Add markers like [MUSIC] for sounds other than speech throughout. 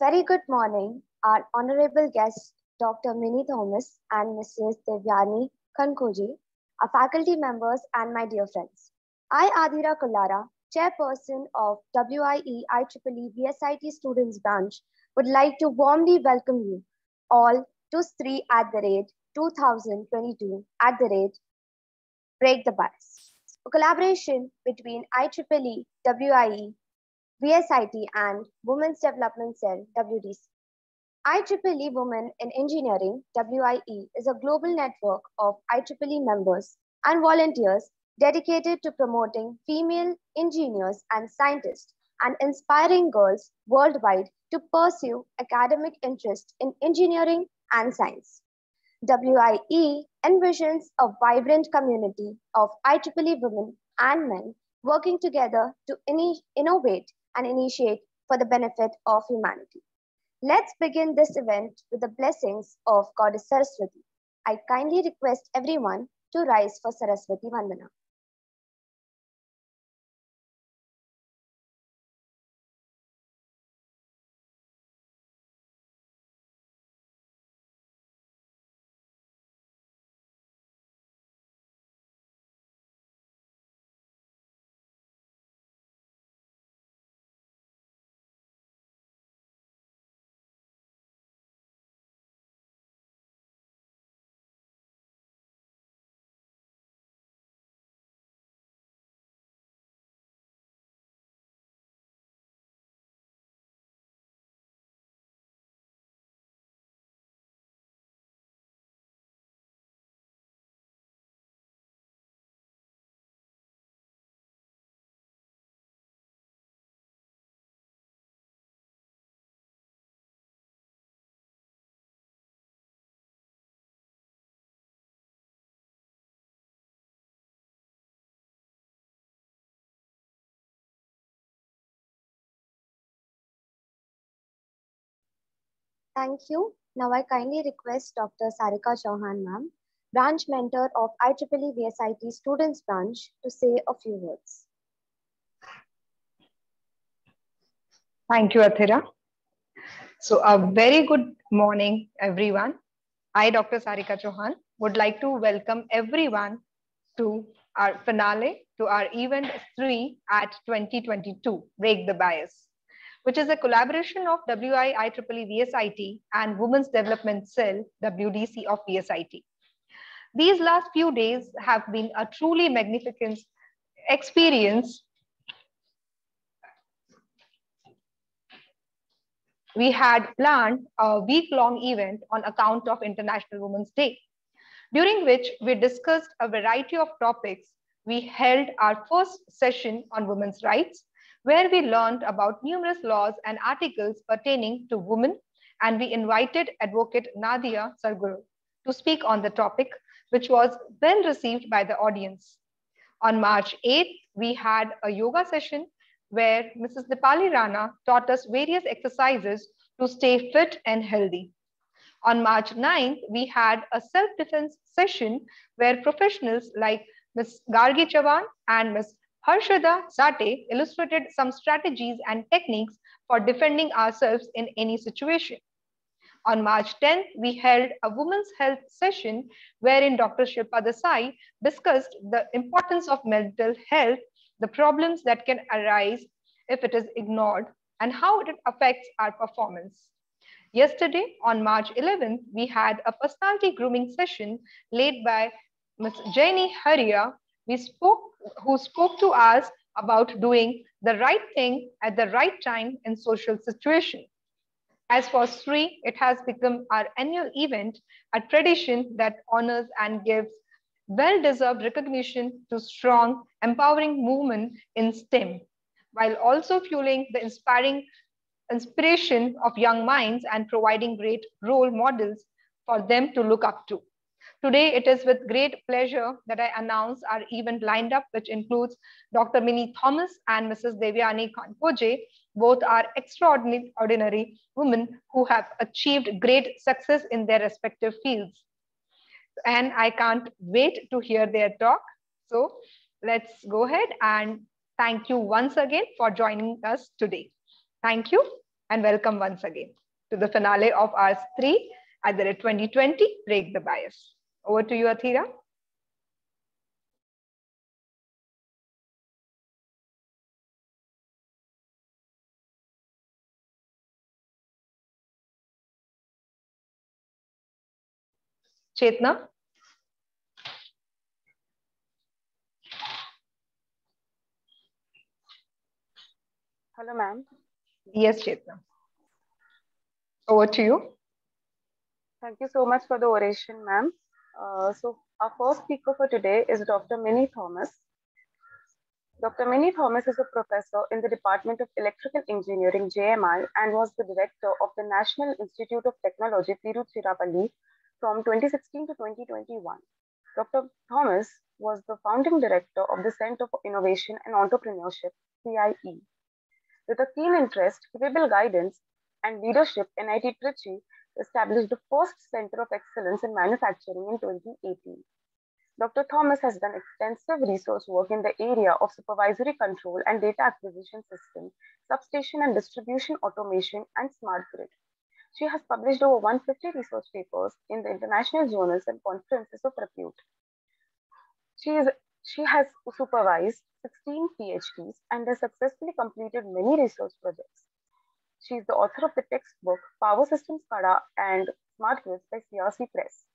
very good morning, our honorable guests, Dr. Mini Thomas and Mrs. Devyani Khankoje, our faculty members, and my dear friends. I, Athira Kullara, chairperson of WIE IEEE VSIT Students Branch, would like to warmly welcome you all to Stree at the rate 2022 at the rate Break the Bias, a collaboration between IEEE, WIE, VSIT, and Women's Development Cell, WDC. IEEE Women in Engineering, WIE, is a global network of IEEE members and volunteers dedicated to promoting female engineers and scientists and inspiring girls worldwide to pursue academic interest in engineering and science. WIE envisions a vibrant community of IEEE women and men working together to innovate and initiate for the benefit of humanity. Let's begin this event with the blessings of Goddess Saraswati. I kindly request everyone to rise for Saraswati Vandana. Thank you. Now I kindly request Dr. Sarika Chauhan ma'am, branch mentor of IEEE VSIT Students Branch to say a few words. Thank you, Athira. So a very good morning, everyone. I, Dr. Sarika Chauhan, would like to welcome everyone to our finale, to our event Stree at 2022, Break the Bias which is a collaboration of WI IEEE VSIT and Women's Development Cell, WDC of VSIT. These last few days have been a truly magnificent experience. We had planned a week-long event on account of International Women's Day, during which we discussed a variety of topics. We held our first session on women's rights, where we learned about numerous laws and articles pertaining to women, and we invited Advocate Nadia Sarguru to speak on the topic, which was well received by the audience. On March 8th, we had a yoga session where Mrs. Dipali Rana taught us various exercises to stay fit and healthy. On March 9th, we had a self-defense session where professionals like Ms. Gargi Chavan and Ms. Harshada Sate illustrated some strategies and techniques for defending ourselves in any situation. On March 10th, we held a women's health session wherein Dr. Shilpa Desai discussed the importance of mental health, the problems that can arise if it is ignored, and how it affects our performance. Yesterday, on March 11th, we had a personality grooming session led by Ms. Janie Haria, we spoke, who spoke to us about doing the right thing at the right time in social situation. As for Stree, it has become our annual event, a tradition that honors and gives well-deserved recognition to strong, empowering movement in STEM, while also fueling the inspiring inspiration of young minds and providing great role models for them to look up to. Today, it is with great pleasure that I announce our event lined up, which includes Dr. Mini Thomas and Mrs. Devyani Khankoje. Both are extraordinary women who have achieved great success in their respective fields. And I can't wait to hear their talk. So let's go ahead and thank you once again for joining us today. Thank you. and welcome once again to the finale of our Stree at the 2020 Break the Bias. Over to you, Athira. Chetna. Hello, ma'am. Yes, Chetna. Over to you. Thank you so much for the oration, ma'am. Uh, so our first speaker for today is Dr. Mini Thomas. Dr. Mini Thomas is a professor in the Department of Electrical Engineering, JMI, and was the director of the National Institute of Technology, Tiruchirappalli, from 2016 to 2021. Dr. Thomas was the founding director of the Center for Innovation and Entrepreneurship, CIE. With a keen interest, capable guidance, and leadership, NIT Trichy established the first Center of Excellence in Manufacturing in 2018. Dr. Thomas has done extensive research work in the area of supervisory control and data acquisition system, substation and distribution automation, and smart grid. She has published over 150 research papers in the international journals and conferences of repute. She, is, she has supervised 16 PhDs and has successfully completed many research projects. She is the author of the textbook Power Systems SCADA and Smart Grids by CRC Press.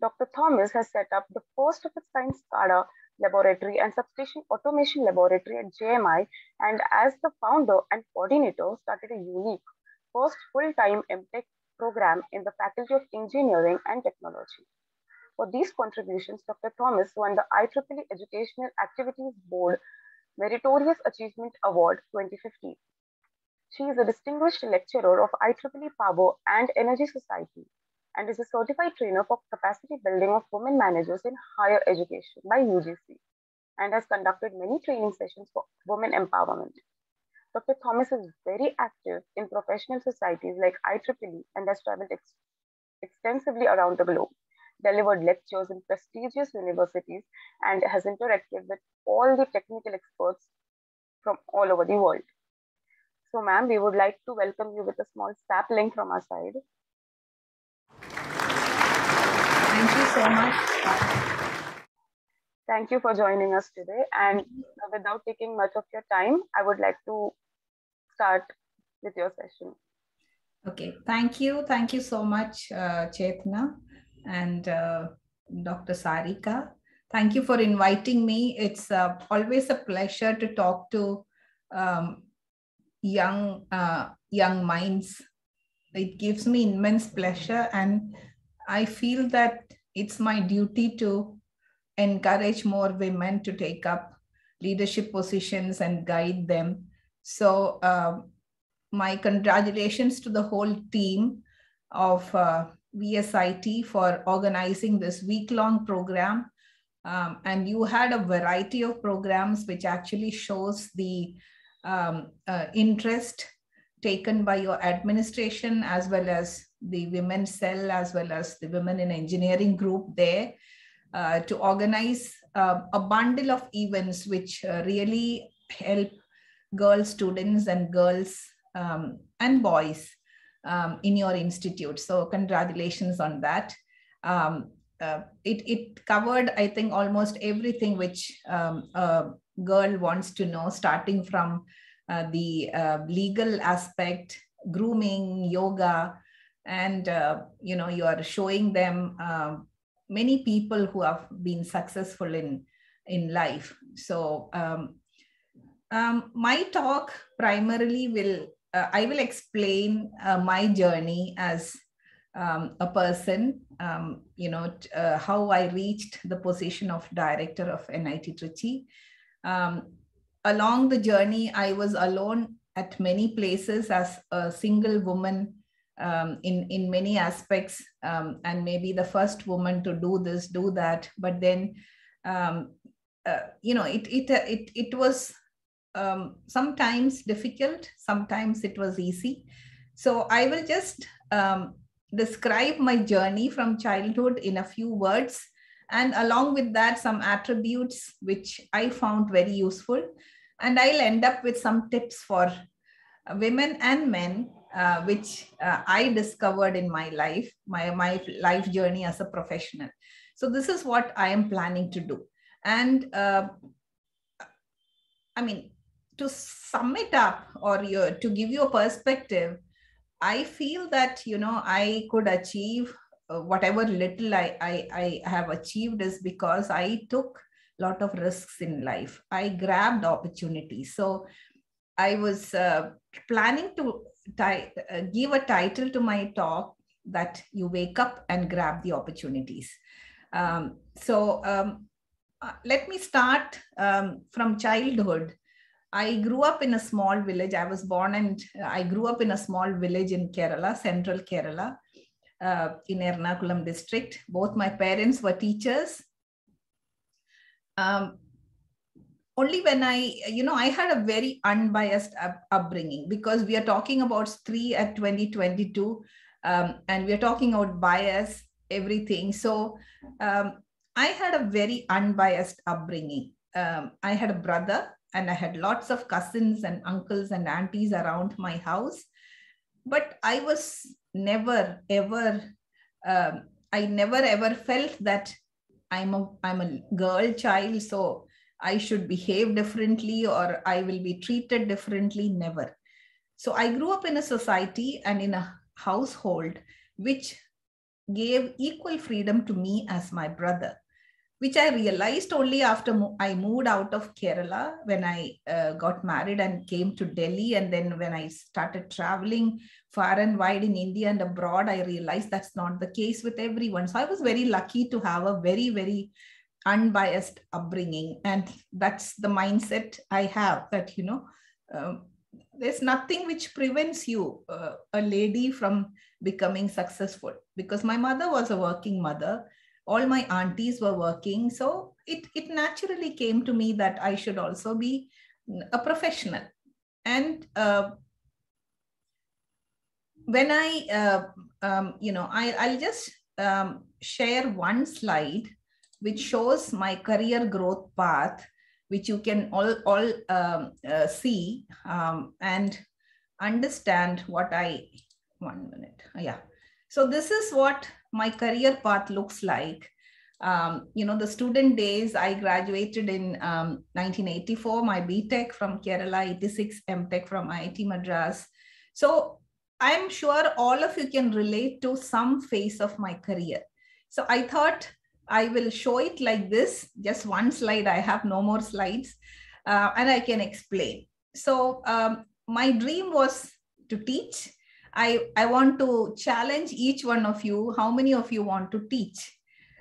Dr. Thomas has set up the first of its kind SCADA laboratory and substation automation laboratory at JMI and as the founder and coordinator started a unique first full-time MTech program in the Faculty of Engineering and Technology. For these contributions, Dr. Thomas won the IEEE Educational Activities Board Meritorious Achievement Award 2015. She is a distinguished lecturer of IEEE Power and Energy Society and is a certified trainer for capacity building of women managers in higher education by UGC and has conducted many training sessions for women empowerment. Dr. Thomas is very active in professional societies like IEEE and has traveled ex extensively around the globe, delivered lectures in prestigious universities, and has interacted with all the technical experts from all over the world. So, ma'am, we would like to welcome you with a small sapling from our side. Thank you so much. Thank you for joining us today. And without taking much of your time, I would like to start with your session. Okay, thank you. Thank you so much, uh, Chetna and uh, Dr. Sarika. Thank you for inviting me. It's uh, always a pleasure to talk to um, young uh, young minds. It gives me immense pleasure, and I feel that it's my duty to encourage more women to take up leadership positions and guide them. So, uh, my congratulations to the whole team of uh, VSIT for organizing this week long program. Um, and you had a variety of programs which actually shows the um, uh, interest taken by your administration as well as the women cell as well as the women in engineering group there uh, to organize uh, a bundle of events which uh, really help girl students and girls um, and boys um, in your institute. So congratulations on that. Um, uh, it, it covered, I think, almost everything which um, a girl wants to know, starting from uh, the uh, legal aspect, grooming, yoga, and uh, you know you are showing them um, many people who have been successful in in life. So um, um, my talk primarily will uh, I will explain uh, my journey as um, a person, um, you know, uh, how I reached the position of director of NIT Trichy. Um, along the journey, I was alone at many places as a single woman um, in, in many aspects, um, and maybe the first woman to do this, do that. But then, um, uh, you know, it, it, it, it was um, sometimes difficult, sometimes it was easy. So I will just um, describe my journey from childhood in a few words. And along with that, some attributes which I found very useful. And I'll end up with some tips for women and men uh, which uh, I discovered in my life, my, my life journey as a professional. So this is what I am planning to do. And uh, I mean, to sum it up or your, to give you a perspective, I feel that, you know, I could achieve uh, whatever little I, I, I have achieved is because I took a lot of risks in life. I grabbed opportunities. So I was uh, planning to uh, give a title to my talk that you wake up and grab the opportunities. Um, so um, uh, let me start um, from childhood. I grew up in a small village. I was born and I grew up in a small village in Kerala, central Kerala, uh, in Ernakulam district. Both my parents were teachers. Um, only when I, you know, I had a very unbiased up- upbringing because we are talking about Stree at 2022 um, and we are talking about bias, everything. So um, I had a very unbiased upbringing. Um, I had a brother and I had lots of cousins and uncles and aunties around my house. But I was never, ever, um, I never ever felt that I'm a, I'm a girl child. So I should behave differently or I will be treated differently. Never. So I grew up in a society and in a household which gave equal freedom to me as my brother, which I realized only after mo- I moved out of Kerala when I uh, got married and came to Delhi. And then when I started traveling far and wide in India and abroad, I realized that's not the case with everyone. So I was very lucky to have a very, very unbiased upbringing and that's the mindset i have that you know um, there's nothing which prevents you uh, a lady from becoming successful because my mother was a working mother all my aunties were working so it it naturally came to me that i should also be a professional and uh, when i uh, um, you know I, i'll just um, share one slide which shows my career growth path, which you can all, all um, uh, see um, and understand what I, one minute, yeah. So this is what my career path looks like. Um, you know, the student days, I graduated in 1984, my BTech from Kerala, 86 MTech from IIT Madras. So I'm sure all of you can relate to some phase of my career. So I thought I will show it like this, just one slide. I have no more slides uh, and I can explain. So um, my dream was to teach. I, I want to challenge each one of you. How many of you want to teach?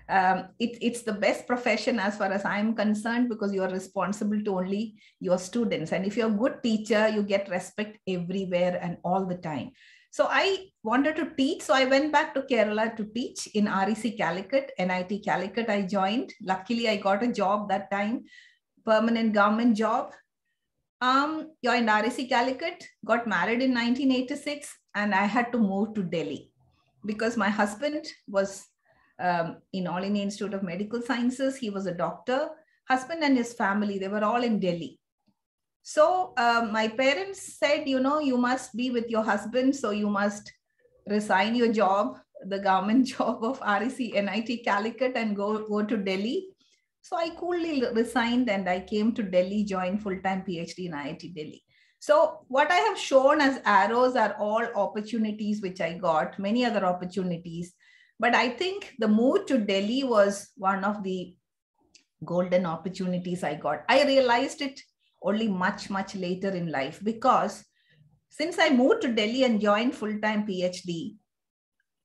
Um, it, it's the best profession as far as I'm concerned because you are responsible to only your students. And if you're a good teacher, you get respect everywhere and all the time. So I wanted to teach. So I went back to Kerala to teach in REC Calicut, NIT Calicut. I joined. Luckily, I got a job that time, permanent government job. Um, joined REC Calicut, got married in 1986, and I had to move to Delhi because my husband was um, in All India Institute of Medical Sciences. He was a doctor. Husband and his family, they were all in Delhi. So uh, my parents said, you know, you must be with your husband. So you must resign your job, the government [LAUGHS] job of REC NIT Calicut and go, go to Delhi. So I coolly resigned and I came to Delhi, joined full-time PhD in IIT Delhi. So what I have shown as arrows are all opportunities which I got, many other opportunities. But I think the move to Delhi was one of the golden opportunities I got. I realized it only much, much later in life because since I moved to Delhi and joined full-time PhD,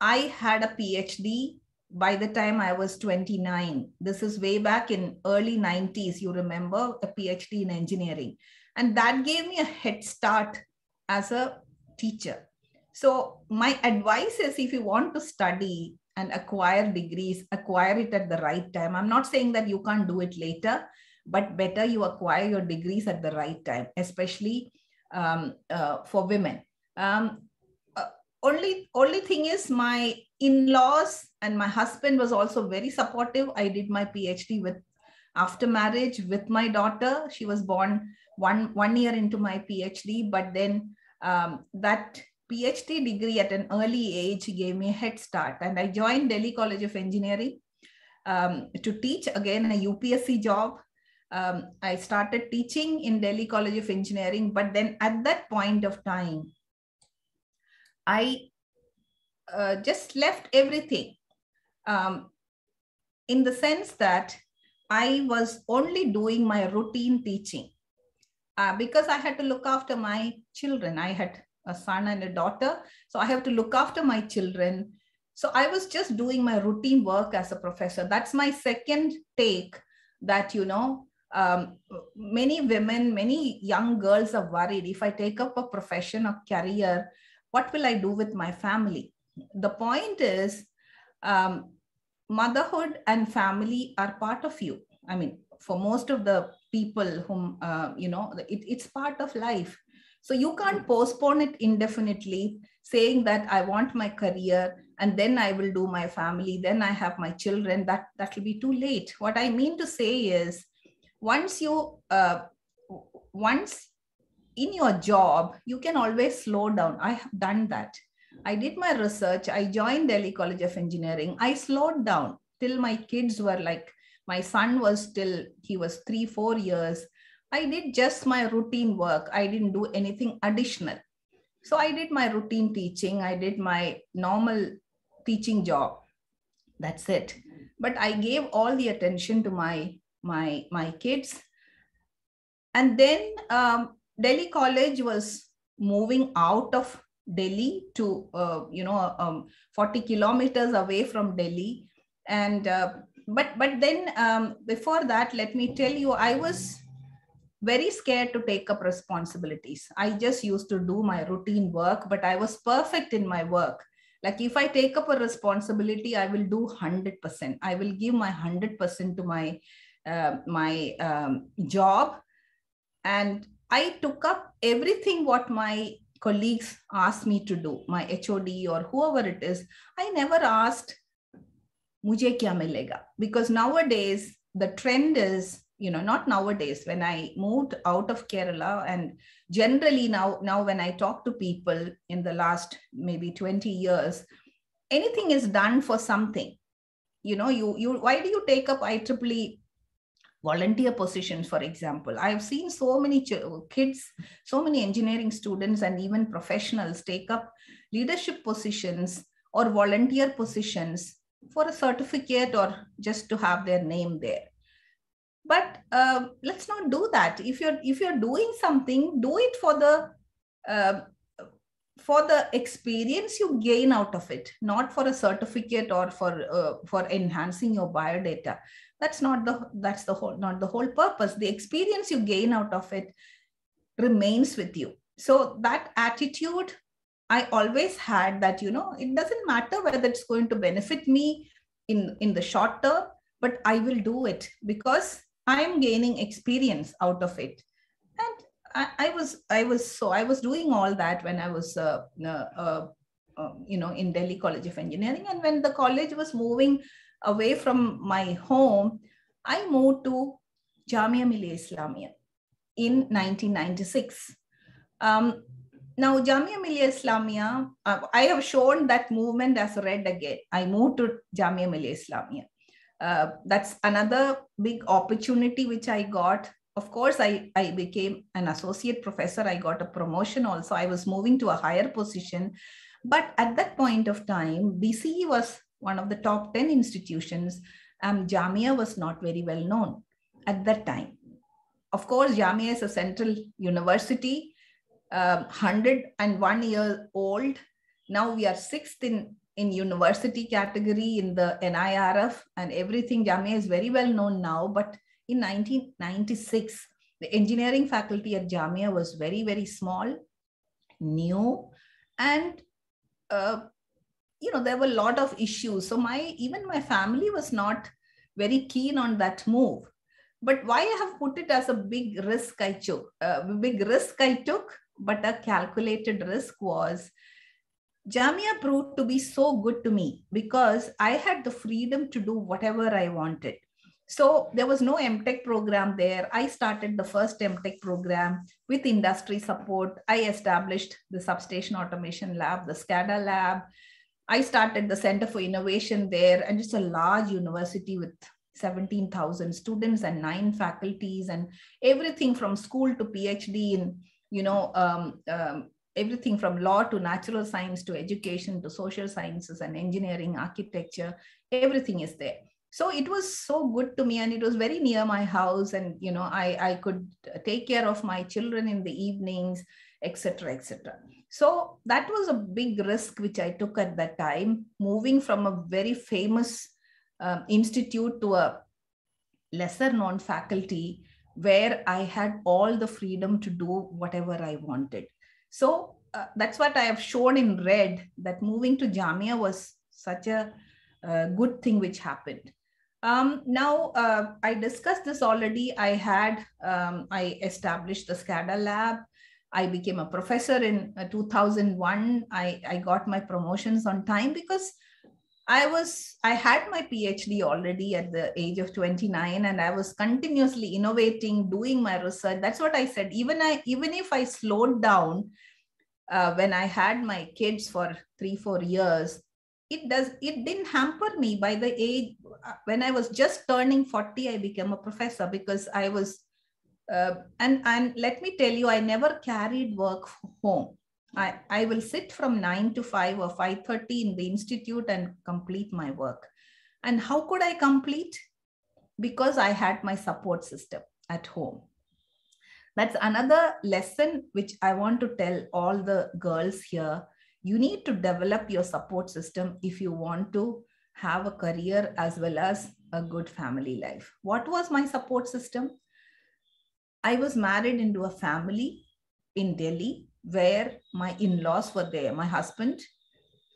I had a PhD by the time I was 29. This is way back in early 90s, you remember, a PhD in engineering. And that gave me a head start as a teacher. So my advice is if you want to study and acquire degrees, acquire it at the right time. I'm not saying that you can't do it later, but better you acquire your degrees at the right time, especially um, uh, for women. Um, uh, only, only thing is my in-laws and my husband was also very supportive. I did my PhD with after marriage with my daughter. She was born one, one year into my PhD, but then um, that PhD degree at an early age gave me a head start. And I joined Delhi College of Engineering um, to teach again a UPSC job. Um, I started teaching in Delhi College of Engineering, but then at that point of time, I uh, just left everything um, in the sense that I was only doing my routine teaching uh, because I had to look after my children. I had a son and a daughter, so I have to look after my children. So I was just doing my routine work as a professor. That's my second take that, you know, um, many women, many young girls are worried if I take up a profession or career, what will I do with my family? The point is, um, motherhood and family are part of you. I mean, for most of the people whom, uh, you know, it, it's part of life. So you can't postpone it indefinitely, saying that I want my career and then I will do my family, then I have my children. That that will be too late. What I mean to say is, once you uh, once in your job, you can always slow down. I have done that. I did my research. I joined Delhi College of Engineering. I slowed down till my kids were like, my son was still, he was three, four years. I did just my routine work. I didn't do anything additional. So I did my routine teaching. I did my normal teaching job. That's it. But I gave all the attention to my my my kids. And then um, Delhi College was moving out of Delhi to, uh, you know, um, 40 kilometers away from Delhi. And, uh, but, but then um, before that, let me tell you, I was very scared to take up responsibilities. I just used to do my routine work, but I was perfect in my work. Like if I take up a responsibility, I will do 100%. I will give my 100% to my, uh, my um, job. And I took up everything what my colleagues asked me to do, my HOD or whoever it is, I never asked, Mujhe kya milega? Because nowadays, the trend is, you know, not nowadays, when I moved out of Kerala and generally now, now when I talk to people in the last maybe 20 years, anything is done for something. You know, you, you why do you take up IEEE volunteer positions, for example. I've seen so many kids, so many engineering students, and even professionals take up leadership positions or volunteer positions for a certificate or just to have their name there. But uh, let's not do that. If you're if you're doing something, do it for the uh, for the experience you gain out of it, not for a certificate or for uh, for enhancing your biodata that's not the that's the whole not the whole purpose the experience you gain out of it remains with you so that attitude i always had that you know it doesn't matter whether it's going to benefit me in in the short term but i will do it because i am gaining experience out of it and i, I was i was so i was doing all that when i was uh, uh, uh you know in delhi college of engineering and when the college was moving away from my home, I moved to Jamia Millia Islamia in 1996. Um, now, Jamia Millia Islamia, uh, I have shown that movement as red again. I moved to Jamia Millia Islamia. Uh, that's another big opportunity which I got. Of course, I, I became an associate professor. I got a promotion also. I was moving to a higher position. But at that point of time, DCE was one of the top 10 institutions, um, Jamia was not very well known at that time. Of course, Jamia is a central university, um, 101 years old. Now we are sixth in, in university category in the NIRF and everything. Jamia is very well known now, but in 1996, the engineering faculty at Jamia was very, very small, new, and uh, you know there were a lot of issues so my even my family was not very keen on that move but why i have put it as a big risk i took a uh, big risk i took but a calculated risk was jamia proved to be so good to me because i had the freedom to do whatever i wanted So there was no MTech program there. I started the first MTech program with industry support. I established the substation automation lab, the SCADA lab. I started the Center for Innovation there, and it's a large university with 17,000 students and nine faculties, and everything from school to PhD in, you know, um, um, everything from law to natural science to education to social sciences and engineering, architecture, everything is there. So it was so good to me and it was very near my house and you know i i could take care of my children in the evenings etc etc so that was a big risk which i took at that time moving from a very famous um, institute to a lesser known faculty where i had all the freedom to do whatever i wanted so uh, that's what i have shown in red that moving to jamia was such a, good thing which happened um, now, uh, I discussed this already. I had, um, I established the SCADA lab. I became a professor in uh, 2001. I, I got my promotions on time because I was, I had my PhD already at the age of 29 and I was continuously innovating, doing my research. That's what I said. Even I, even if I slowed down uh, when I had my kids for three, four years, it does it didn't hamper me by the age uh, when i was just turning 40 i became a professor because i was uh, and and let me tell you i never carried work home i i will sit from 9 to 5 or 5:30 in the institute and complete my work. And how could i complete? Because i had my support system at home. That's another lesson which i want to tell all the girls here. You need to develop your support system if you want to have a career as well as a good family life. What was my support system? I was married into a family in Delhi where my in laws were there. My husband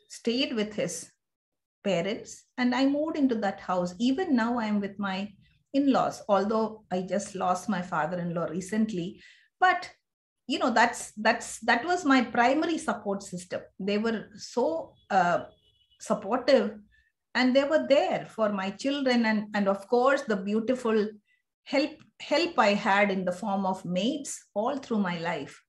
stayed with his parents and I moved into that house. Even now, I'm with my in laws, although I just lost my father in law recently. But you know that's that's that was my primary support system they were so uh, supportive and they were there for my children and and of course the beautiful help help i had in the form of maids all through my life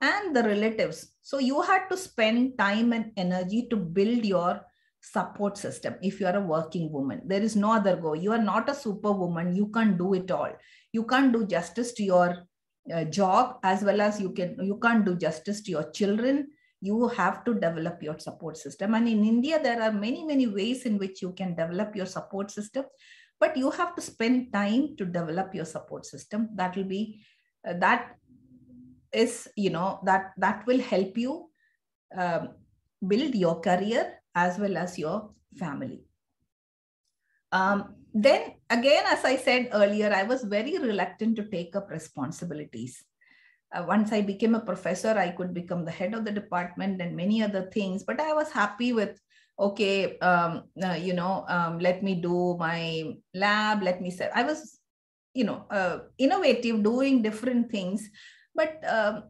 and the relatives. So you had to spend time and energy to build your support system if you are a working woman. There is no other go. You are not a superwoman. You can't do it all. You can't do justice to your uh, job as well as you can you can't do justice to your children. You have to develop your support system. And in india there are many many ways in which you can develop your support system but you have to spend time to develop your support system. That will be uh, that is you know that that will help you um, build your career as well as your family um, then again, as I said earlier, I was very reluctant to take up responsibilities. Uh, once I became a professor, I could become the head of the department and many other things. But I was happy with, okay, um, uh, you know, um, let me do my lab. Let me say, I was, you know, uh, innovative, doing different things. But um,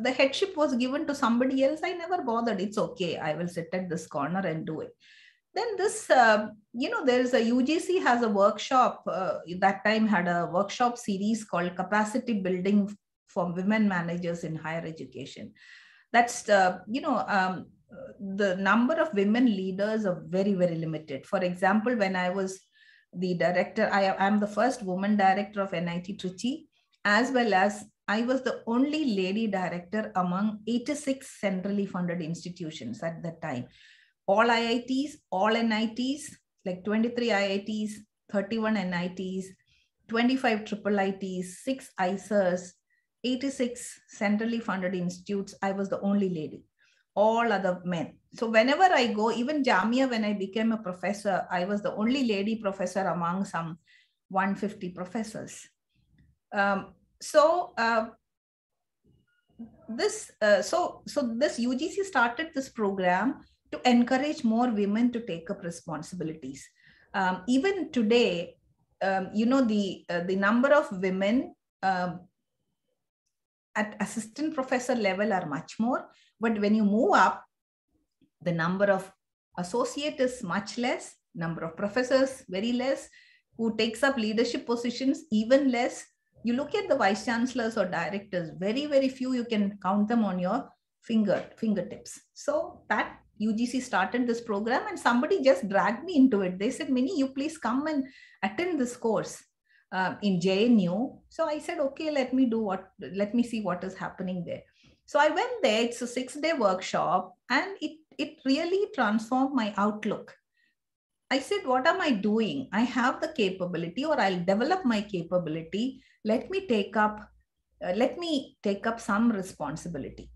the headship was given to somebody else. I never bothered. It's okay. I will sit at this corner and do it then this uh, you know there's a ugc has a workshop uh, that time had a workshop series called capacity building for women managers in higher education that's uh, you know um, the number of women leaders are very very limited for example when i was the director i am the first woman director of nit trichy as well as I was the only lady director among 86 centrally funded institutions at that time all IITs, all NITs, like 23 IITs, 31 NITs, 25 triple ITs, six IISERs, 86 centrally funded institutes. I was the only lady, all other men. So whenever I go, even Jamia, when I became a professor, I was the only lady professor among some 150 professors. Um, so uh, this, uh, so so this UGC started this program to encourage more women to take up responsibilities. Um, even today, um, you know, the, uh, the number of women um, at assistant professor level are much more, but when you move up, the number of associate is much less, number of professors very less, who takes up leadership positions, even less. You look at the vice chancellors or directors, very, very few you can count them on your finger fingertips. So that UGC started this program and somebody just dragged me into it. They said, Mini, you please come and attend this course uh, in JNU. So I said, okay, let me do what, let me see what is happening there. So I went there. It's a six day workshop and it, it really transformed my outlook. I said, what am I doing? I have the capability or I'll develop my capability. Let me take up, uh, let me take up some responsibility.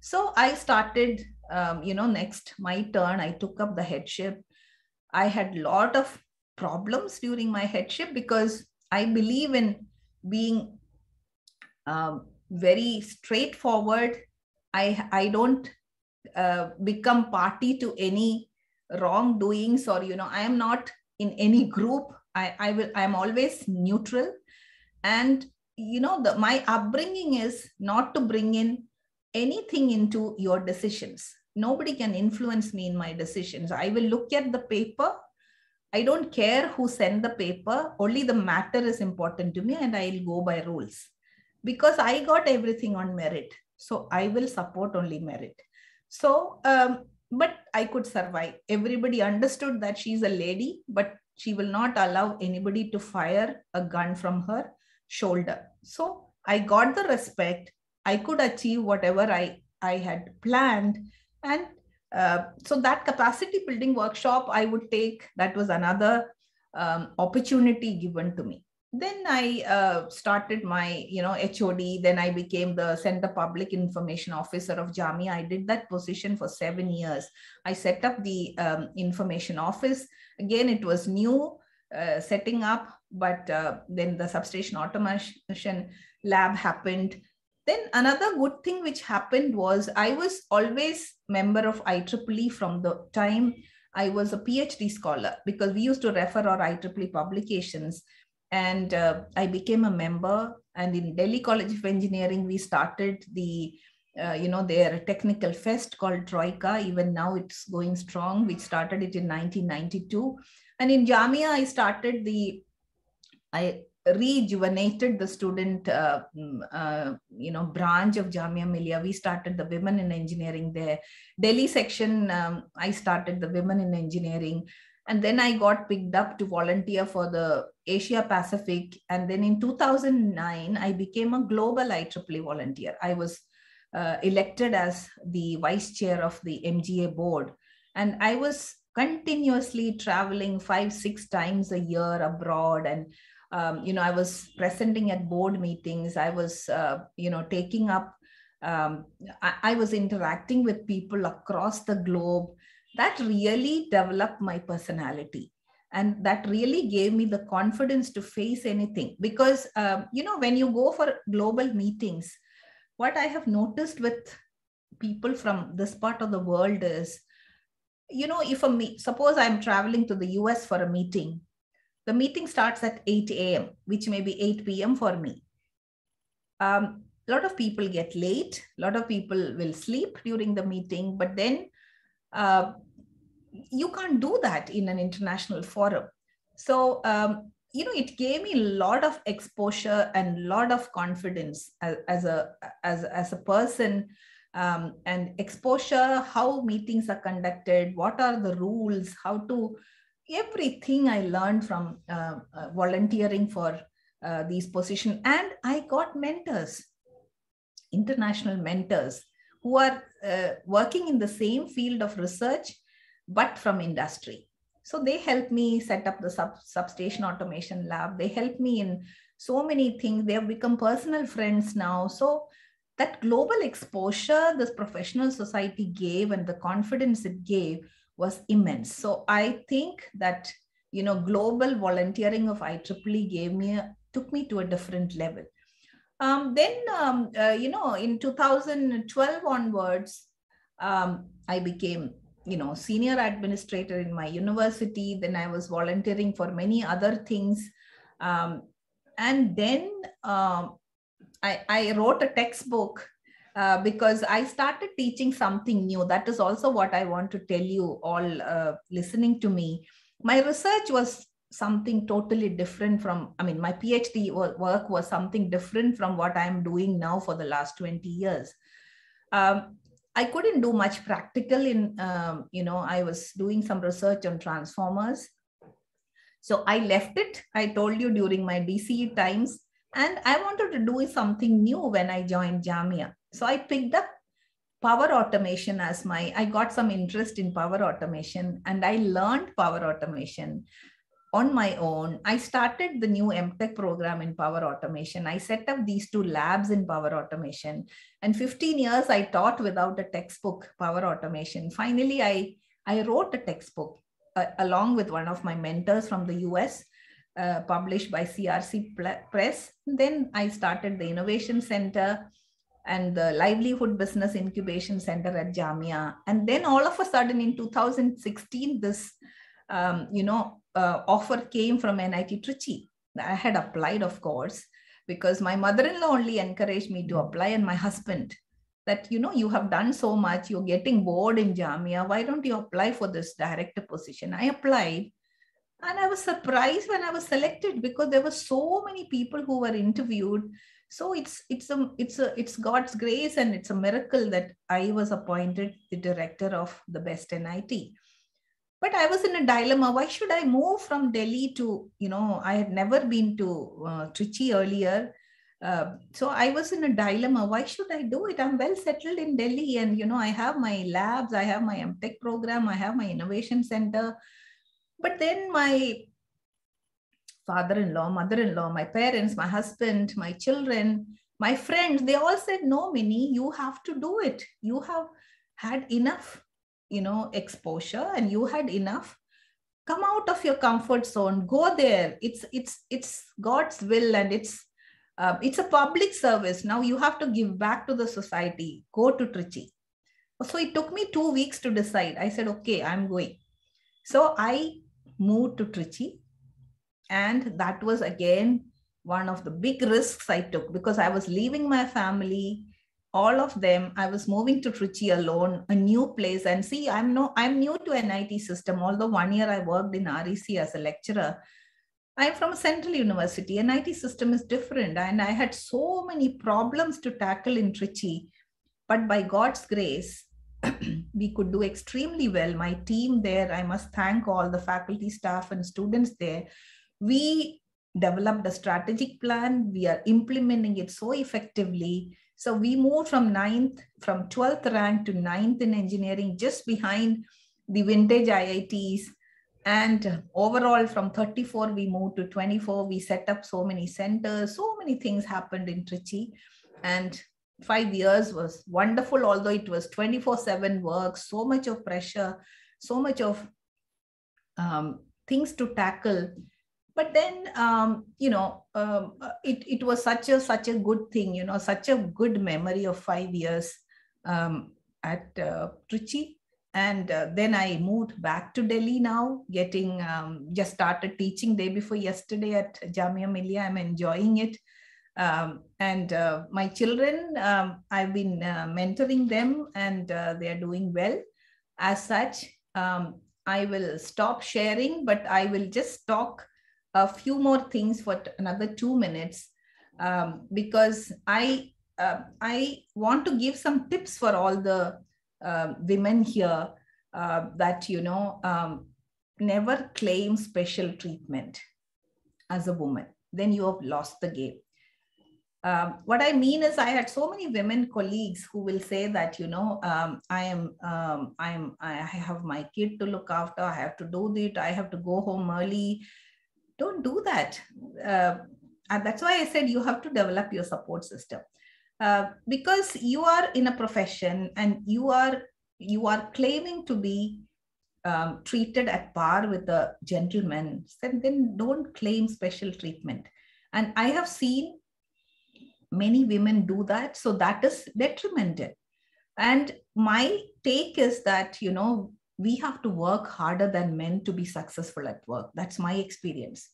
So I started, um, you know, next my turn, I took up the headship. I had a lot of problems during my headship because I believe in being um, very straightforward. I, I don't uh, become party to any wrongdoings or, you know, I am not in any group. I, I will, I'm always neutral. And, you know, the, my upbringing is not to bring in anything into your decisions. Nobody can influence me in my decisions. I will look at the paper. I don't care who sent the paper. Only the matter is important to me and I'll go by rules because I got everything on merit. So I will support only merit. So, um, but I could survive. Everybody understood that she's a lady, but she will not allow anybody to fire a gun from her shoulder. So I got the respect I could achieve whatever I, I had planned. And uh, so that capacity building workshop I would take, that was another um, opportunity given to me. Then I uh, started my, you know, HOD. Then I became the Center Public Information Officer of Jamia. I did that position for seven years. I set up the um, information office. Again, it was new uh, setting up, but uh, then the substation automation lab happened then another good thing which happened was I was always member of IEEE from the time I was a PhD scholar because we used to refer our IEEE publications and uh, I became a member. And in Delhi College of Engineering we started the uh, you know their technical fest called Troika. Even now it's going strong we started it in 1992 and in Jamia I started the I rejuvenated the student uh, mm, uh, you know branch of jamia millia. We started the women in engineering there. Delhi section um, i started the women in engineering and then i got picked up to volunteer for the asia pacific. And then in 2009 i became a global ieee volunteer. I was uh, elected as the vice chair of the mga board. And i was continuously traveling five six times a year abroad. And um, you know i was presenting at board meetings. I was uh, you know taking up um, I, I, was interacting with people across the globe that really developed my personality and that really gave me the confidence to face anything because um, you know when you go for global meetings what i have noticed with people from this part of the world is you know if a me suppose i'm traveling to the us for a meeting the meeting starts at 8 a.m., which may be 8 p.m. for me. Um, a lot of people get late. A lot of people will sleep during the meeting, but then uh, you can't do that in an international forum. So, um, you know, it gave me a lot of exposure and a lot of confidence as, as a as, as a person um, and exposure, how meetings are conducted, what are the rules, how to everything I learned from uh, uh, volunteering for uh, these positions. And I got mentors, international mentors who are uh, working in the same field of research, but from industry. So they helped me set up the sub substation automation lab. They helped me in so many things. They have become personal friends now. So that global exposure this professional society gave and the confidence it gave was immense. So I think that you know global volunteering of IEEE gave me a, took me to a different level. Um, then um, uh, you know in 2012 onwards, um, I became you know senior administrator in my university. Then I was volunteering for many other things, um, and then um, I, I wrote a textbook uh, because I started teaching something new. That is also what I want to tell you all uh, listening to me. My research was something totally different from, I mean, my PhD work was something different from what I'm doing now for the last 20 years. Um, I couldn't do much practical in, um, you know, I was doing some research on transformers. So I left it. I told you during my DCE times, and I wanted to do something new when I joined Jamia. So I picked up power automation as my, I got some interest in power automation and I learned power automation on my own. I started the new MTech program in power automation. I set up these two labs in power automation. And 15 years I taught without a textbook power automation. Finally, I, I wrote a textbook uh, along with one of my mentors from the US, uh, published by CRC Press. Then I started the Innovation Center and the Livelihood Business Incubation Center at Jamia. And then all of a sudden in 2016, this, um, you know, uh, offer came from NIT Trichy. I had applied, of course, because my mother-in-law only encouraged me to apply and my husband that, you know, you have done so much, you're getting bored in Jamia. Why don't you apply for this director position? I applied and I was surprised when I was selected because there were so many people who were interviewed so it's it's a it's a it's god's grace and it's a miracle that i was appointed the director of the best nit but i was in a dilemma. Why should i move from delhi to you know i had never been to uh, trichy earlier. Uh, so i was in a dilemma. Why should i do it? I'm well settled in delhi and you know i have my labs i have my mtech program i have my innovation center. But then my father-in-law, mother-in-law, my parents, my husband, my children, my friends, they all said, no, Mini, you have to do it. You have had enough, you know, exposure and you had enough. Come out of your comfort zone, go there. It's, it's, it's God's will and it's, uh, it's a public service. Now you have to give back to the society. Go to Trichy. So it took me two weeks to decide. I said, okay, I'm going. So I moved to Trichy and that was again one of the big risks I took because I was leaving my family, all of them. I was moving to Trichy alone, a new place. And see, I'm no, I'm new to NIT system. Although one year I worked in REC as a lecturer, I'm from a central university. NIT system is different, and I had so many problems to tackle in Trichy. But by God's grace, [CLEARS THROAT] we could do extremely well. My team there, I must thank all the faculty, staff, and students there we developed a strategic plan. We are implementing it so effectively. So we moved from ninth, from 12th rank to ninth in engineering, just behind the vintage IITs. And overall, from 34, we moved to 24. We set up so many centers, so many things happened in Trichy. And five years was wonderful, although it was 24 7 work, so much of pressure, so much of um, things to tackle but then um, you know um, it, it was such a such a good thing you know such a good memory of five years um, at uh, Trichy and uh, then I moved back to Delhi now, getting um, just started teaching day before yesterday at Jamia Millia. I'm enjoying it. Um, and uh, my children, um, I've been uh, mentoring them and uh, they are doing well. As such, I will stop sharing, but I will just talk a few more things for another two minutes um, because I uh, I want to give some tips for all the uh, women here uh, that you know um, never claim special treatment as a woman. Then you have lost the game. Um, what I mean is, I had so many women colleagues who will say that you know um, I am um, I am I have my kid to look after. I have to do it. I have to go home early don't do that. Uh, and that's why I said you have to develop your support system. Uh, because you are in a profession and you are you are claiming to be um, treated at par with the gentleman, then, then don't claim special treatment. And I have seen many women do that. So that is detrimental. And my take is that, you know, we have to work harder than men to be successful at work that's my experience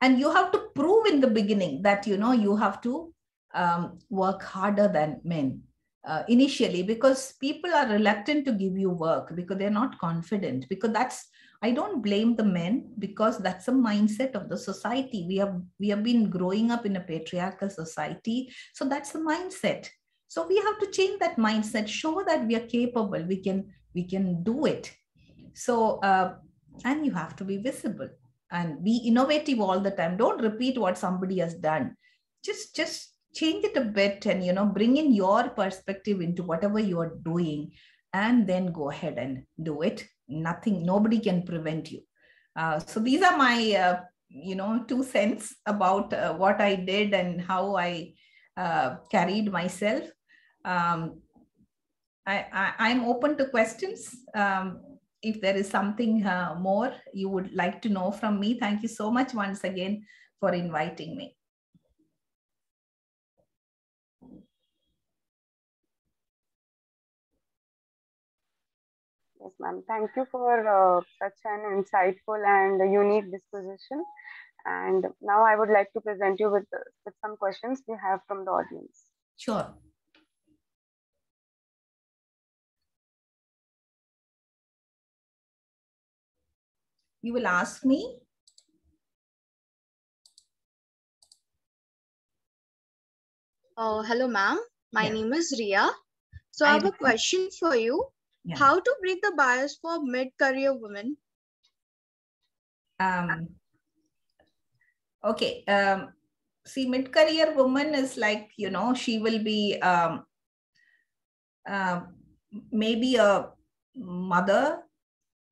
and you have to prove in the beginning that you know you have to um, work harder than men uh, initially because people are reluctant to give you work because they're not confident because that's I don't blame the men because that's a mindset of the society. We have we have been growing up in a patriarchal society, so that's the mindset. So we have to change that mindset, show that we are capable, we can we can do it. So uh, and you have to be visible and be innovative all the time. Don't repeat what somebody has done. Just just change it a bit and you know bring in your perspective into whatever you are doing and then go ahead and do it nothing nobody can prevent you uh, so these are my uh, you know two cents about uh, what i did and how i uh, carried myself um, I, I am open to questions um, if there is something uh, more you would like to know from me thank you so much once again for inviting me Yes, ma'am. Thank you for uh, such an insightful and unique disposition. And now I would like to present you with, with some questions we have from the audience. Sure. You will ask me? Uh, hello, ma'am. My Yeah. name is Ria. So I Hi, have a question for you. Yeah. How to break the bias for mid-career women? um okay um see mid-career woman is like you know she will be um uh, maybe a mother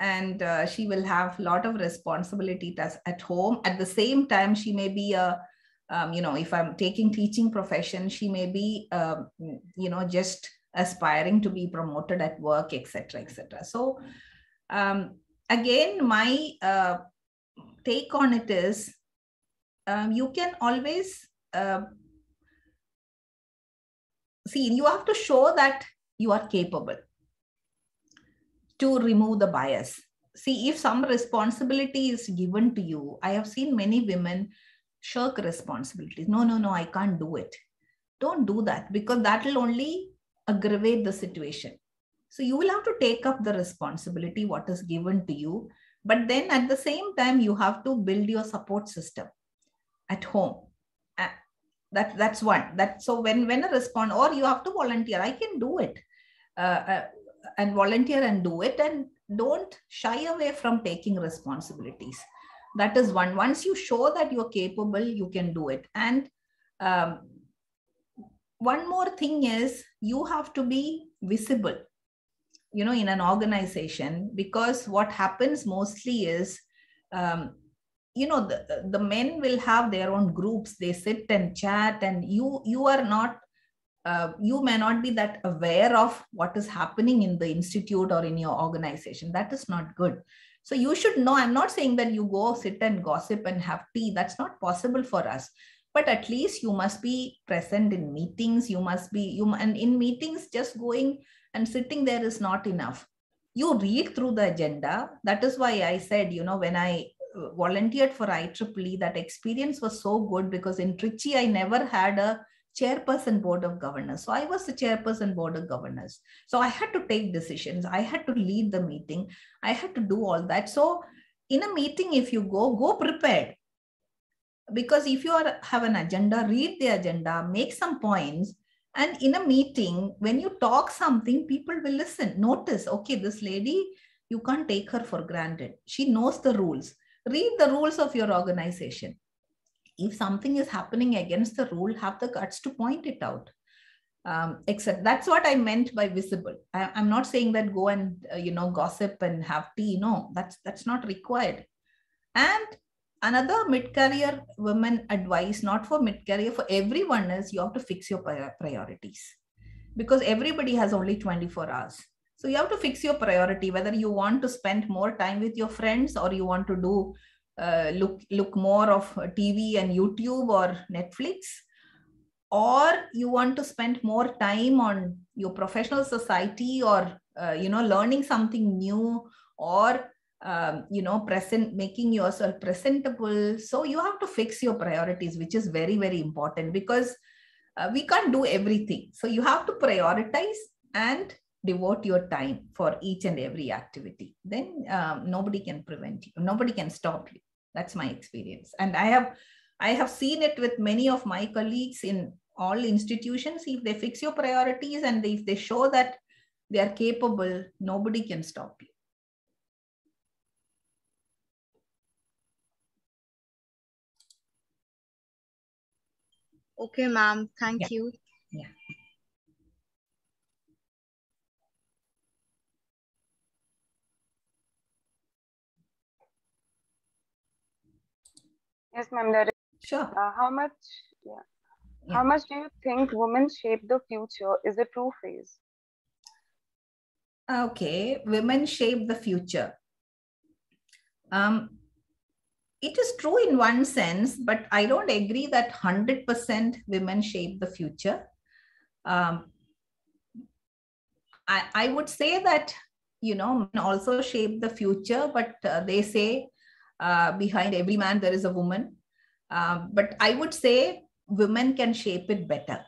and uh, she will have a lot of responsibility at home. At the same time she may be a um, you know if i'm taking teaching profession she may be um, you know just aspiring to be promoted at work etc etc so um, again my uh, take on it is um, you can always uh, see you have to show that you are capable to remove the bias. See if some responsibility is given to you i have seen many women shirk responsibilities. No no no i can't do it. Don't do that because that will only aggravate the situation. So you will have to take up the responsibility what is given to you. But then at the same time you have to build your support system at home. Uh, that that's one. That so when when a respond or you have to volunteer. I can do it. Uh, uh, and volunteer and do it and don't shy away from taking responsibilities. That is one. Once you show that you're capable you can do it. And um, one more thing is you have to be visible you know in an organization because what happens mostly is um, you know the, the men will have their own groups. They sit and chat and you you are not uh, you may not be that aware of what is happening in the institute or in your organization. That is not good. So you should know i'm not saying that you go sit and gossip and have tea. That's not possible for us. But at least you must be present in meetings. You must be you and in meetings just going and sitting there is not enough. You read through the agenda. That is why i said you know when i uh, volunteered for IEEE, that experience was so good because in Trichy, I never had a chairperson board of governors. So I was the chairperson board of governors. So I had to take decisions. I had to lead the meeting. I had to do all that. So in a meeting, if you go, go prepared. Because if you are, have an agenda, read the agenda, make some points. And in a meeting, when you talk something, people will listen. Notice, okay, this lady, you can't take her for granted. She knows the rules. Read the rules of your organization if something is happening against the rule have the guts to point it out. Um, except that's what i meant by visible. I, am not saying that go and uh, you know gossip and have tea. No that's that's not required. And another mid-career women advice not for mid-career for everyone is you have to fix your priorities. Because everybody has only 24 hours. So you have to fix your priority whether you want to spend more time with your friends or you want to do uh, look look more of tv and youtube or netflix? Or you want to spend more time on your professional society or uh, you know learning something new or um, you know present making yourself presentable? So you have to fix your priorities which is very very important because uh, we can't do everything. So you have to prioritize and devote your time for each and every activity then um, nobody can prevent you nobody can stop you that's my experience and i have i have seen it with many of my colleagues in all institutions if they fix your priorities and if they show that they are capable nobody can stop you Okay, ma'am. Thank Yeah. you. Yeah. Yes, ma'am. There is, sure uh, how much? Yeah. Yeah. How much do you think women shape the future? Is a true phrase. okay women shape the future um, it is true in one sense but i don't agree that 100% women shape the future um, I, I would say that you know men also shape the future but uh, they say uh, behind every man there is a woman. Um, but i would say women can shape it better.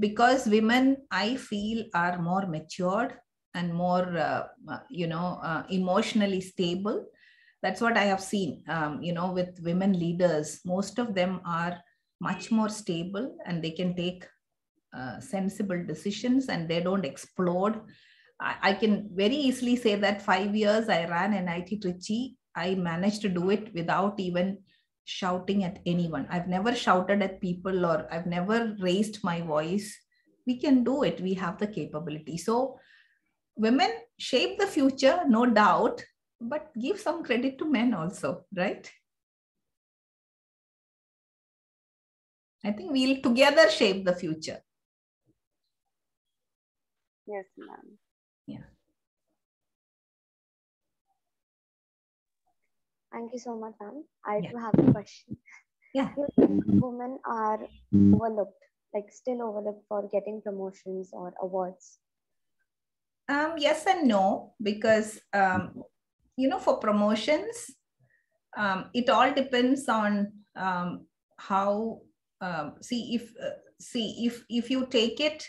Because women i feel are more matured and more uh, uh, you know uh, emotionally stable. That's what i have seen um, you know with women leaders. Most of them are much more stable and they can take uh, sensible decisions and they don't explode. I, I can very easily say that five years i ran nit trichy i managed to do it without even shouting at anyone. I've never shouted at people or i've never raised my voice. We can do it. We have the capability. So women shape the future no doubt but give some credit to men also right? I think we'll together shape the future. Yes, ma'am. Thank you so much, ma'am. I Yeah. do have a question. Yeah. Do you think women are overlooked, like still overlooked for getting promotions or awards? um, yes and no because um, you know for promotions um, it all depends on um, how um, see if uh, see if if you take it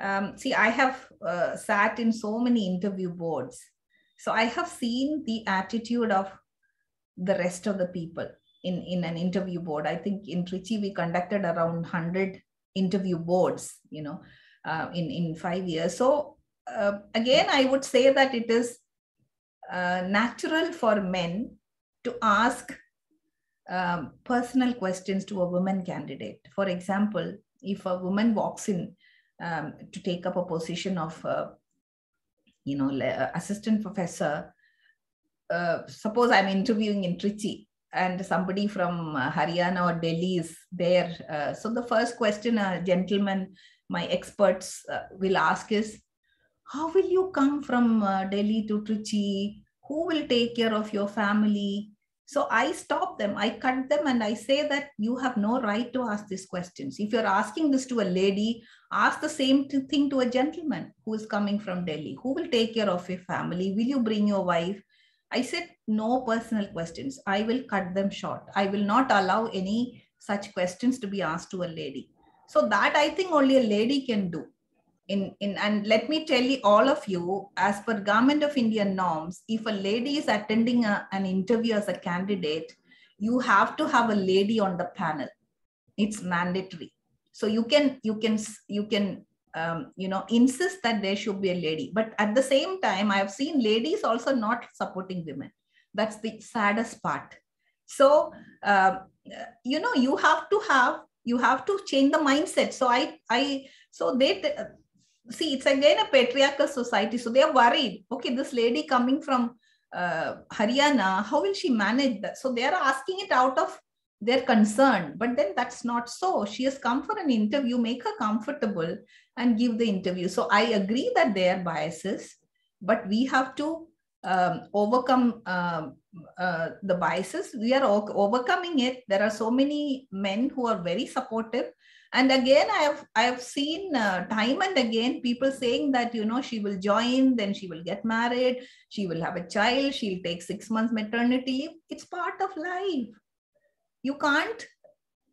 um, see i have uh, sat in so many interview boards so i have seen the attitude of the rest of the people in in an interview board i think in trichy we conducted around 100 interview boards you know uh, in in 5 years so uh, again, I would say that it is uh, natural for men to ask um, personal questions to a woman candidate. For example, if a woman walks in um, to take up a position of, uh, you know, assistant professor, uh, suppose I'm interviewing in Trichy and somebody from uh, Haryana or Delhi is there. Uh, so the first question a gentleman, my experts uh, will ask is, how will you come from uh, delhi to trichy? Who will take care of your family? So i stop them i cut them and i say that you have no right to ask these questions. If you're asking this to a lady ask the same thing to a gentleman who is coming from delhi. Who will take care of your family? Will you bring your wife i said no personal questions. I will cut them short. I will not allow any such questions to be asked to a lady. So that i think only a lady can do. In, in and let me tell you all of you as per government of india norms if a lady is attending a, an interview as a candidate you have to have a lady on the panel. It's mandatory. So you can you can you can um, you know insist that there should be a lady. But at the same time i have seen ladies also not supporting women. That's the saddest part. So uh, you know you have to have you have to change the mindset. So i i so they see it's again a patriarchal society. So they are worried okay this lady coming from uh, haryana how will she manage that? So they are asking it out of their concern. But then that's not so. She has come for an interview make her comfortable and give the interview. So i agree that there are biases but we have to um, overcome um, uh, the biases. We are overcoming it. There are so many men who are very supportive. And again i have i have seen uh, time and again people saying that you know she will join then she will get married she will have a child she'll take 6 months maternity leave. It's part of life. You can't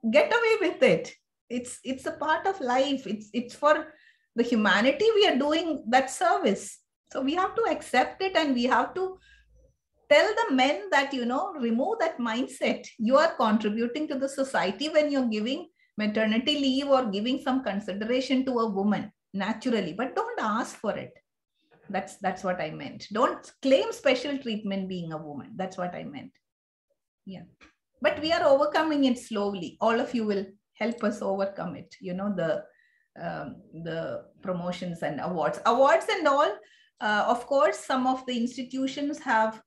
get away with it it's it's a part of life. It's it's for the humanity we are doing that service. So we have to accept it and we have to tell the men that you know remove that mindset. You are contributing to the society when you're giving maternity leave or giving some consideration to a woman naturally but don't ask for it. That's that's what i meant. Don't claim special treatment being a woman. That's what i meant. Yeah. But we are overcoming it slowly. All of you will help us overcome it you know the um, the promotions and awards. Awards and all uh, of course some of the institutions have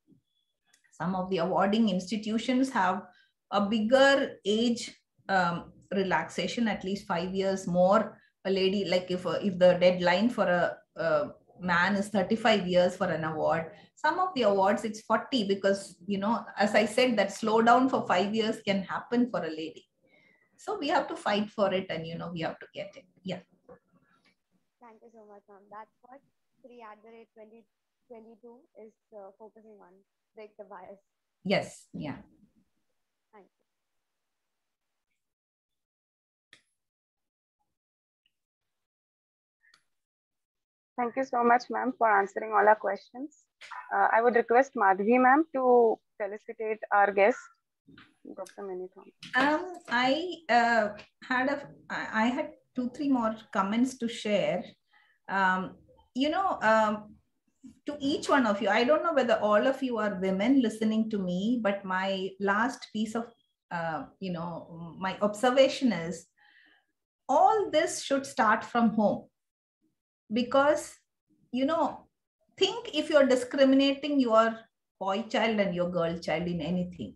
some of the awarding institutions have a bigger age um, relaxation at least five years more. A lady like if if the deadline for a, a man is 35 years for an award some of the awards it's 40 because you know as i said that slowdown for five years can happen for a lady so we have to fight for it and you know we have to get it yeah Thank you so much, ma'am. That's what Stree at the rate 2022 is uh, focusing on. Break the bias. yes yeah Thank you. Thank you so much, ma'am, for answering all our questions. Uh, I would request Madhvi, ma'am, to felicitate our guest, Um i uh, had a I I had two three more comments to share. Um you know um to each one of you i don't know whether all of you are women listening to me but my last piece of uh, you know my observation is all this should start from home. Because you know think if you're discriminating your boy child and your girl child in anything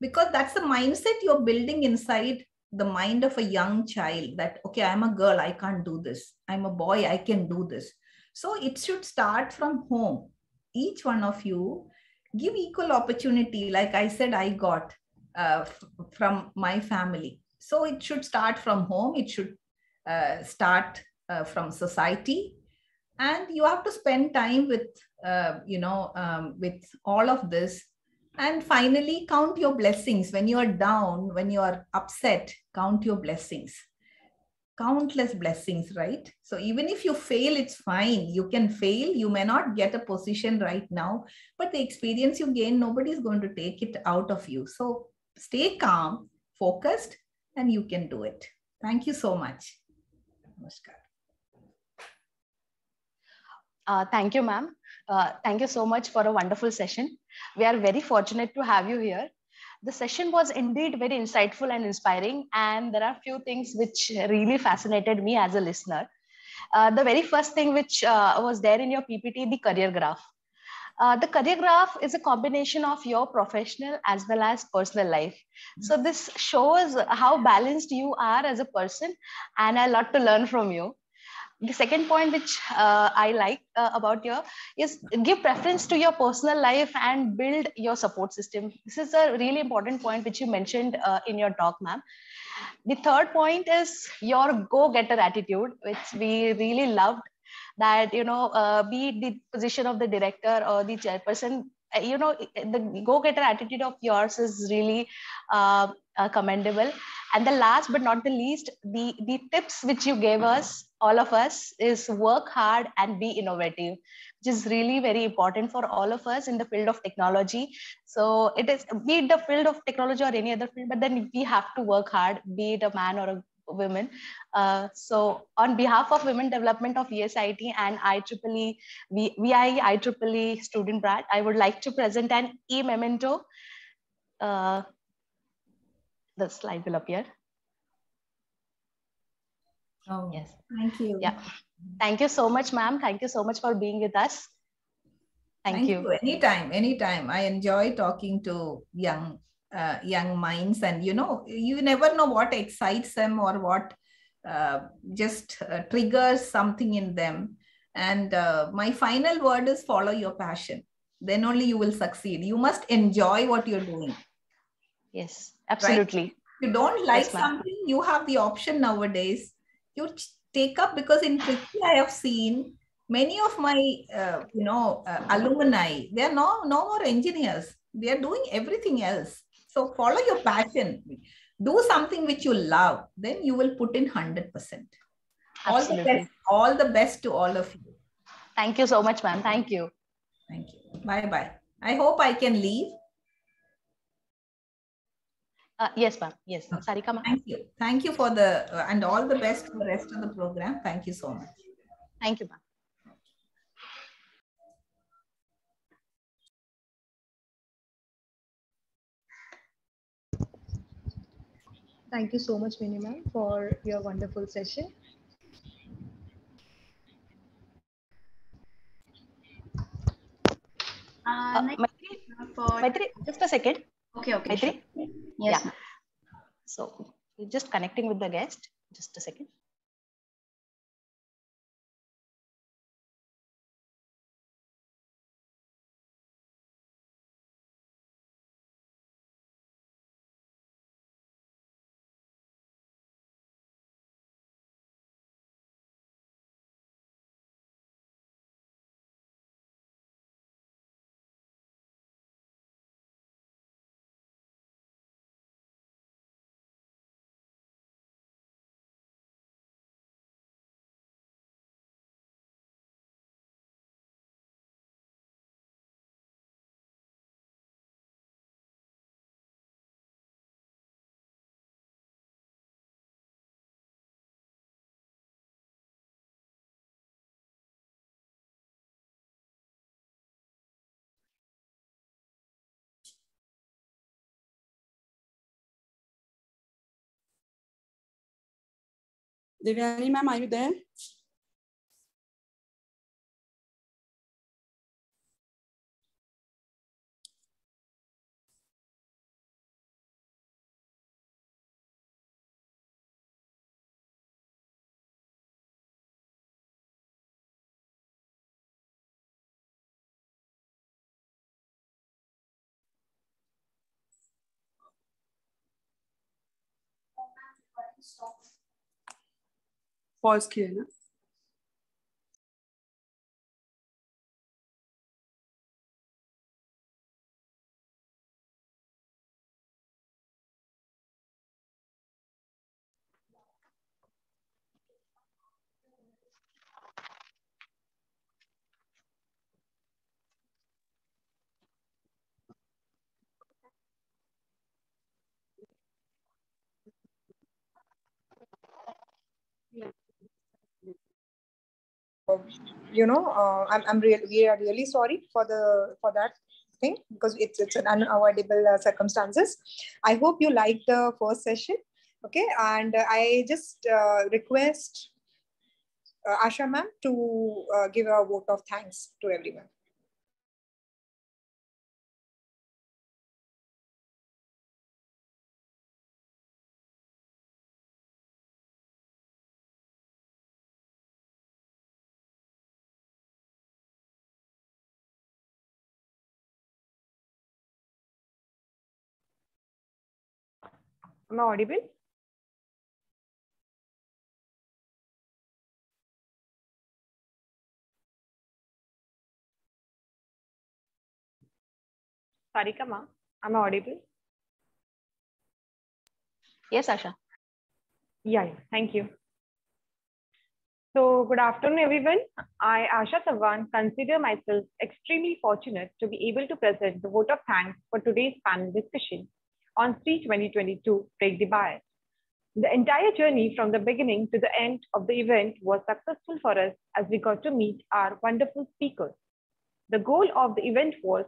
because that's the mindset you're building inside the mind of a young child that okay i'm a girl i can't do this. I'm a boy i can do this. So it should start from home. Each one of you give equal opportunity. Like i said i got uh, f- from my family. So it should start from home. It should uh, start uh, from society. And you have to spend time with uh, you know um, with all of this and finally count your blessings. When you are down when you are upset count your blessings. Countless blessings right? So even if you fail it's fine. You can fail. You may not get a position right now but the experience you gain nobody is going to take it out of you. So stay calm focused and you can do it. Thank you so much. Namaskar. Uh, thank you, ma'am. Uh, thank you so much for a wonderful session. We are very fortunate to have you here. The session was indeed very insightful and inspiring, and there are a few things which really fascinated me as a listener. Uh, the very first thing which uh, was there in your PPT, the career graph. Uh, the career graph is a combination of your professional as well as personal life. So this shows how balanced you are as a person, and a lot to learn from you the second point which uh, i like uh, about your is give preference to your personal life and build your support system. This is a really important point which you mentioned uh, in your talk ma'am. The third point is your go-getter attitude which we really loved that you know uh, be the position of the director or the chairperson uh, you know the go-getter attitude of yours is really uh, commendable and the last but not the least the the tips which you gave us all of us is work hard and be innovative which is really very important for all of us in the field of technology so it is be it the field of technology or any other field but then we have to work hard be it a man or a women. Uh, so on behalf of women development of VSIT and IEEE, VIE IEEE student brand, I would like to present an e-memento. Uh, the slide will appear. oh Yes. thank you Yeah. Thank you so much, ma'am. Thank you so much for being with us. Thank, you. Anytime, anytime. I enjoy talking to young uh, young minds, and you know, you never know what excites them or what uh, just uh, triggers something in them. And uh, my final word is follow your passion. Then only you will succeed. You must enjoy what you're doing. Yes, absolutely. If you don't like Yes, something, you have the option nowadays. You take up because in Trichy I have seen many of my uh, you know uh, alumni. They are no no more engineers. They are doing everything else. So follow your passion. Do something which you love. Then you will put in hundred percent. All the best. All the best to all of you. Thank you so much, ma'am. Thank you. Thank you. Bye bye. I hope I can leave. Uh, yes, ma'am. Yes, Sarika, ma'am. Thank you. Thank you for the uh, and all the best for the rest of the program. Thank you so much. Thank you, ma'am. Thank you so much, Mini ma'am, for your wonderful session. Uh, Uh, next, Maitri, for Maitri, just a second. Okay, okay. Maitri? Yes. Yeah. So just connecting with the guest. Just a second. Devyani ma'am, are you there? Pause किया ना you know, uh, I'm, I'm real, we are really sorry for the for that thing because it's it's an unavoidable uh, circumstances. I hope you liked the first session, okay? And I just uh, request uh, Asha ma'am to uh, give a vote of thanks to everyone. Am I audible? Sarika ma'am, am I audible? Yes, Asha. Yeah, yeah, thank you. So good afternoon, everyone. I, Asha Savan, consider myself extremely fortunate to be able to present the vote of thanks for today's panel discussion on Stree-2022 Break the Bias. The entire journey from the beginning to the end of the event was successful for us as we got to meet our wonderful speakers. The goal of the event was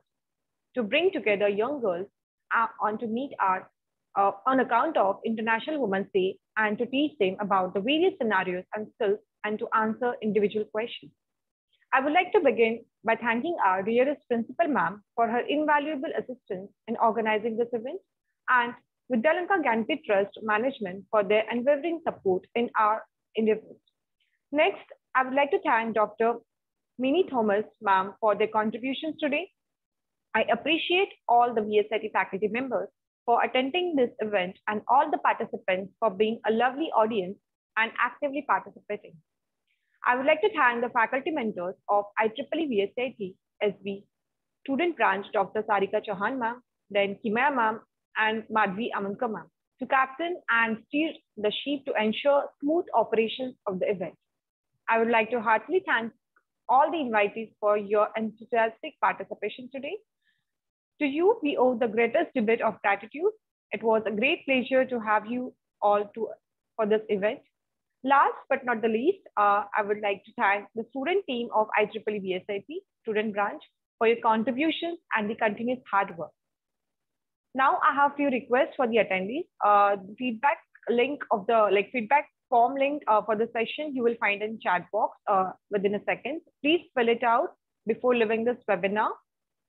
to bring together young girls uh, on to meet our uh, on account of International Women's Day and to teach them about the various scenarios and skills and to answer individual questions. I would like to begin by thanking our dearest principal ma'am for her invaluable assistance in organizing this event and Vidyalankar Gandhi Trust Management for their unwavering support in our endeavors. Next, I would like to thank Dr. Mini Thomas ma'am for their contributions today. I appreciate all the VSIT faculty members for attending this event and all the participants for being a lovely audience and actively participating. I would like to thank the faculty mentors of IEEE VSIT SB student branch, Dr. Sarika Chauhan ma'am, then Kimaya ma'am, and Madhvi Amankar ma'am to captain and steer the ship to ensure smooth operations of the event. I would like to heartily thank all the invitees for your enthusiastic participation today. To you, we owe the greatest debate of gratitude. It was a great pleasure to have you all to, for this event. Last but not the least, uh, I would like to thank the student team of IEEE VSIT student branch for your contributions and the continuous hard work. Now I have few requests for the attendees. Uh, feedback link of the like feedback form link uh, for the session you will find in chat box uh, within a second. Please fill it out before leaving this webinar.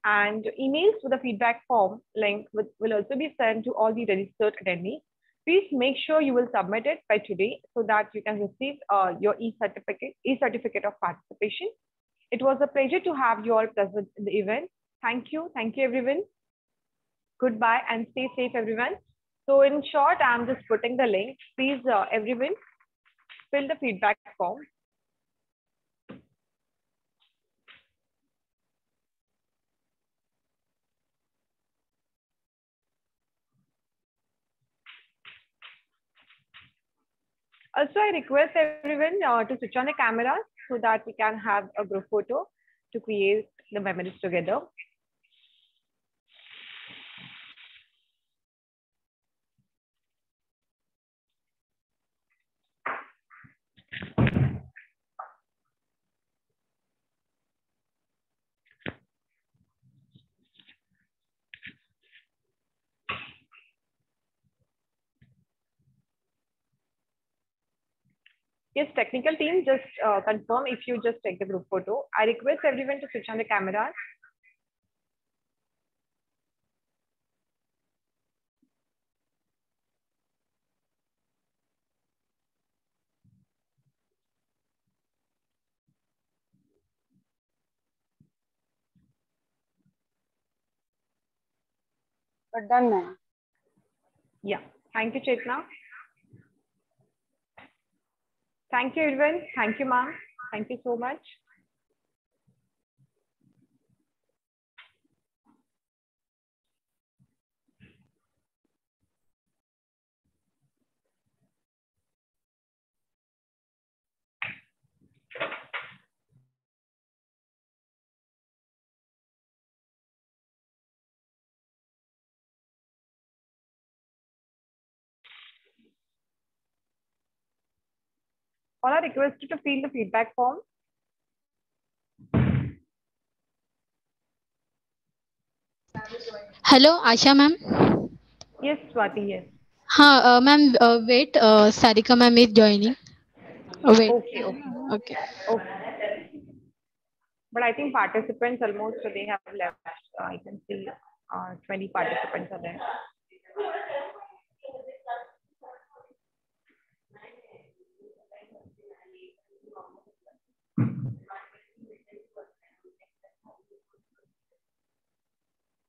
And emails with the feedback form link will, will also be sent to all the registered attendees. Please make sure you will submit it by today so that you can receive uh, your e-certificate e-certificate of participation. It was a pleasure to have you all present in the event. Thank you. Thank you, everyone. Goodbye and stay safe, everyone. So in short, I'm just putting the link. Please, uh, everyone, fill the feedback form. Also, I request everyone uh, to switch on the cameras so that we can have a group photo to create the memories together. Yes, technical team, just uh, confirm if you just take the group photo. I request everyone to switch on the cameras. But done, ma'am. Yeah, thank you, Chetna. Thank you, everyone. Thank you, ma'am. Thank you so much. All are requested to fill the feedback form. Hello, Asha ma'am. Yes, Swati, yes. हाँ uh, ma'am uh, wait uh, Sarika ma'am is joining. Oh, wait. Okay, okay, Okay. okay. But I think participants almost so they have left. Uh, I can see uh, 20 participants are there.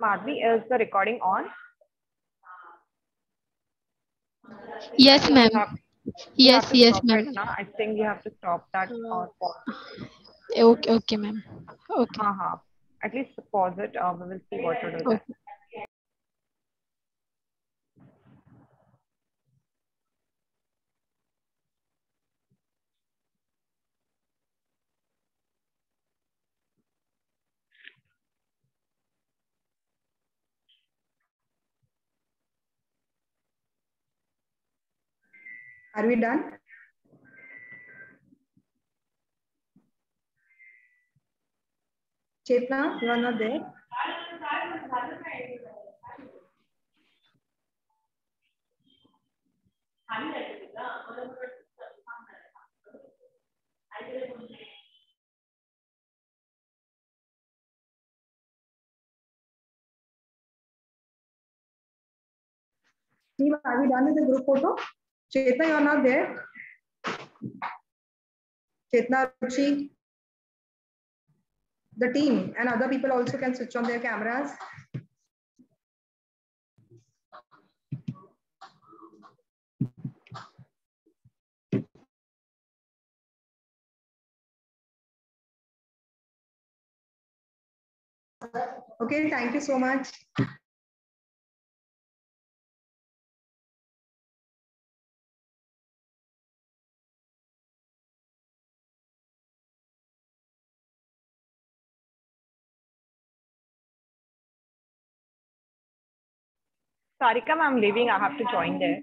Madhvi, is the recording on? Yes, ma'am. You have- you Yes, yes, ma'am. I think you have to stop that or pause. Okay, okay, ma'am. Okay. Uh-huh. At least pause it. Uh, we will see what to do. Okay. Are we done? Chetna, you are not there? Team, are we done with the group photo? Chetna, you are not there? Chetna, Ruchi, the team and other people also can switch on their cameras. Okay, thank you so much. Sarika, I'm leaving. I have to join there.